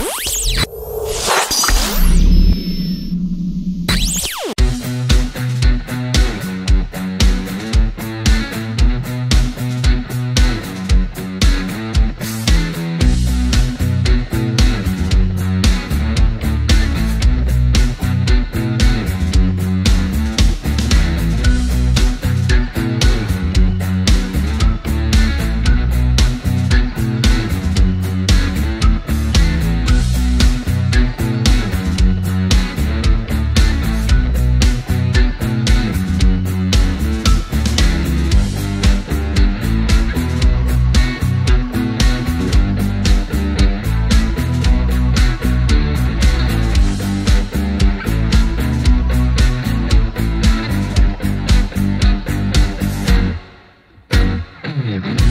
Bye. him.